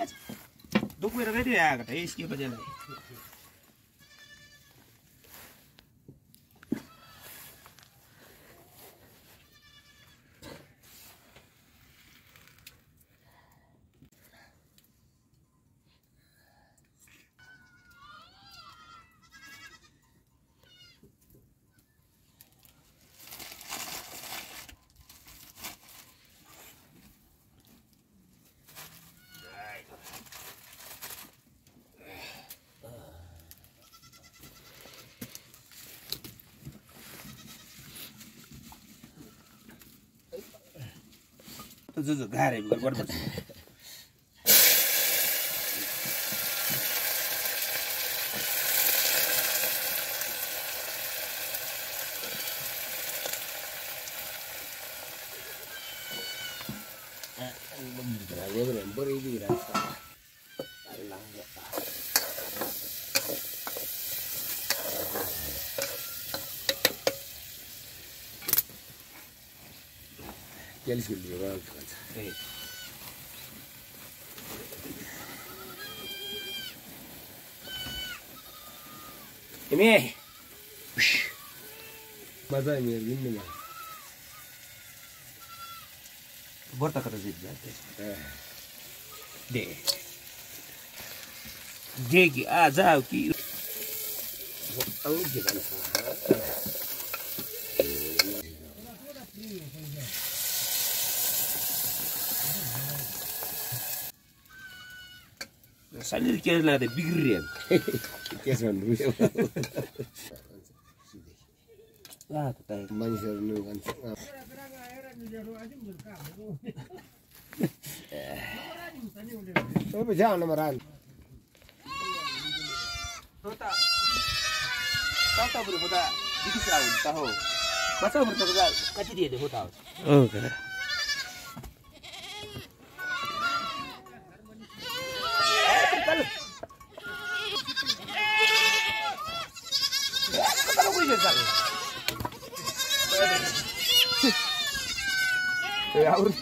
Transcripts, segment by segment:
अच्छा, दुख मेरा रहते आया इसकी वजह नहीं जो जो जो गाह्रो गर्नुपर्छ क्यालिफोर्निया मजा मेरो वर्तको त जित्दै त्यसबाट दे कि salir ke la de bigriel. Kesan dulu ya. Ah, ta Manusia dulu kan. Apa jangan namaran? Tota. Tota buru hota dikis tahu. Masa buru ta kati dia de. Okay. Ya, urus.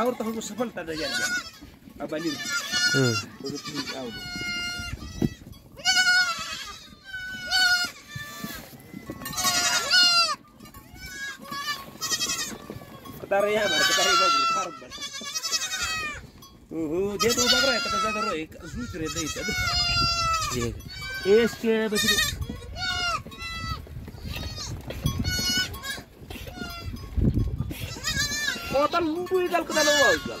Aur tahu ko sapal tada yan. Abalin. Hmm. Baru pilih aur. bertar ya bertar ya bertar uh dia tuh bagus ya kata saya roy zujur itu itu aduh es ke betul Otan mumbu idal kadalo wajal.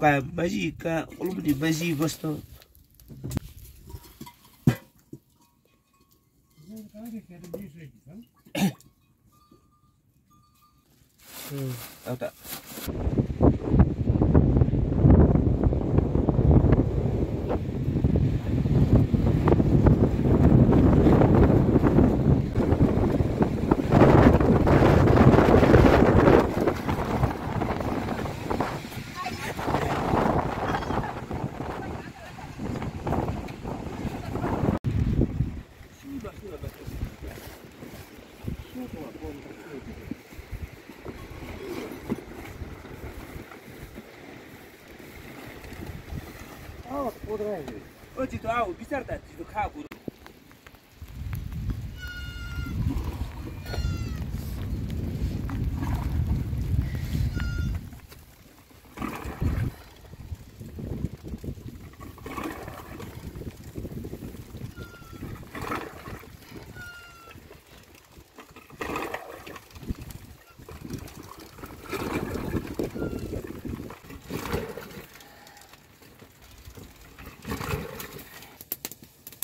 Oka baji ka ulumdi baji bosto. Hmm, Ô, Tito, ah, o Bicerta,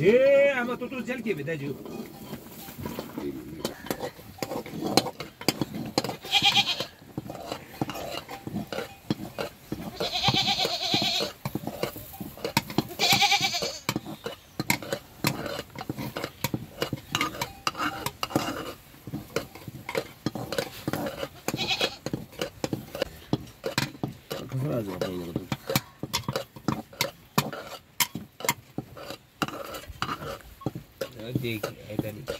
ايه اما تو تو جل کې به دجو değil ki. Aydan iki.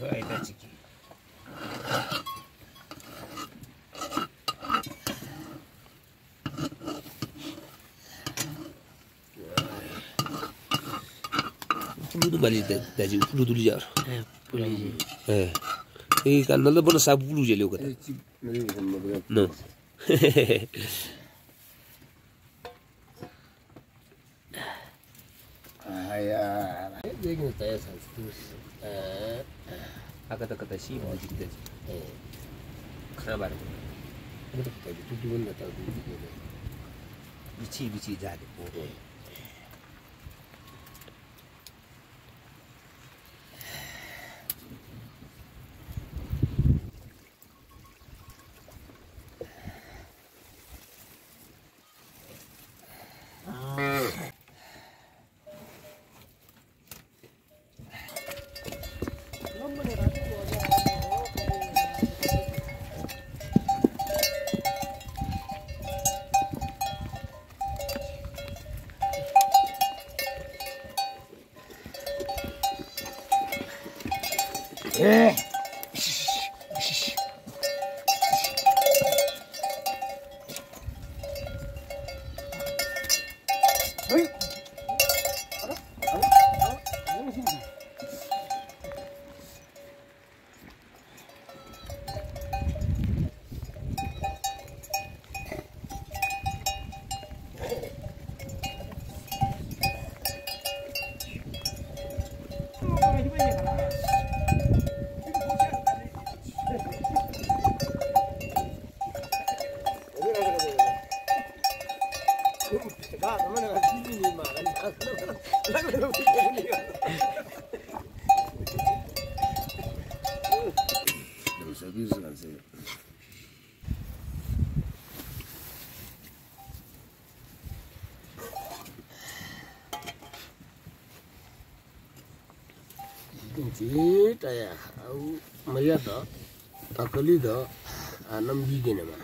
Bu aydan iki. Puludu bali daji puludu lijar. Eh, puludu. Eh. Eh, kan nalla bona sabu puludu jeli o kata. No. saya Sanskrit. Eh. Kata-kata si mau jadi tadi. Eh. Kerabat. Kata-kata itu dua nak tahu dia. Bici-bici jadi. Eh. Cita ya, au maya da, akali da, anam bigi ne ma.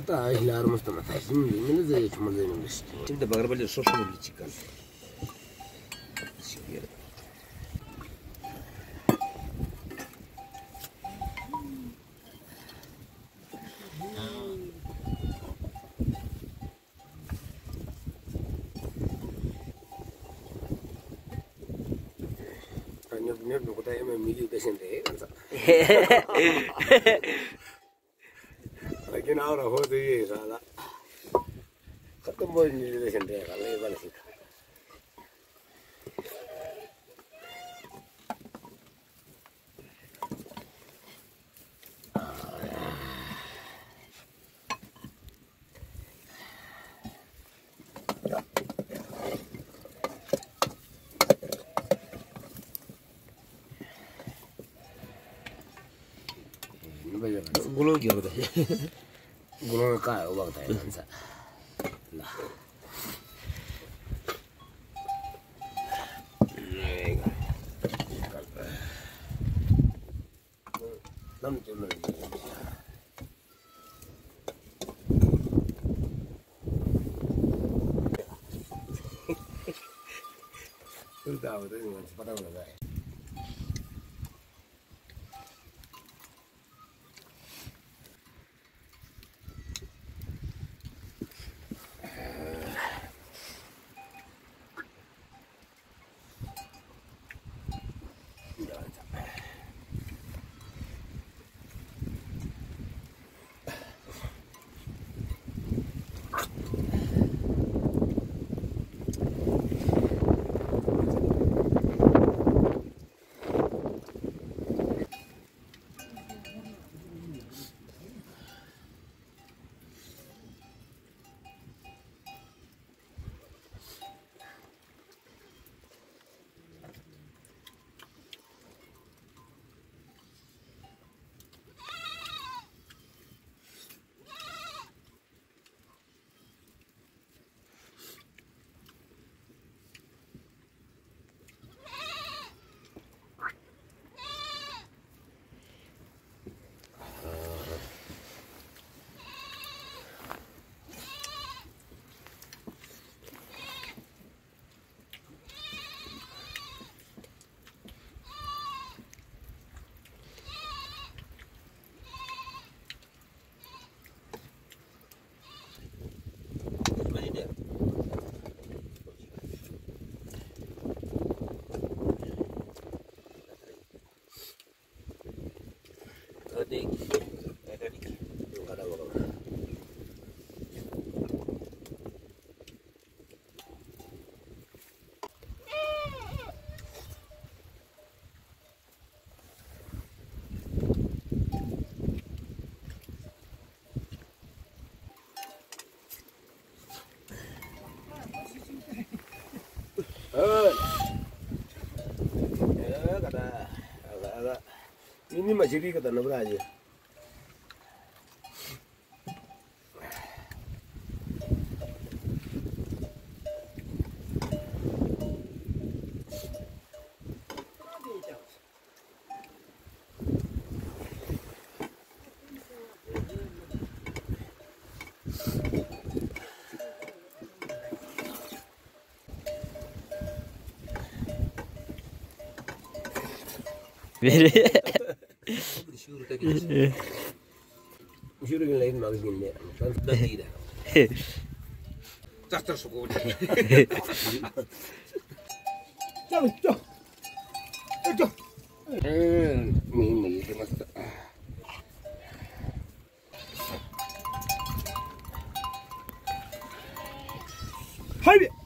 ta hilar mustama ta sim min zay chuma zay nim bish tim da bagar bal so so bil chikan sigir ཁས ཁས ཁས ཁས ཁས ཁས ཁས ཁས ཁས ཁས kin aura hoto ye sala katam boy ni le sen de kala e bala sita गुणों का है वो बताए कौन सा ना नम चलो Sudah, betul. Cepat tahu lah. కదా కదా మినిమం జరిగి కదా నవరాజు はい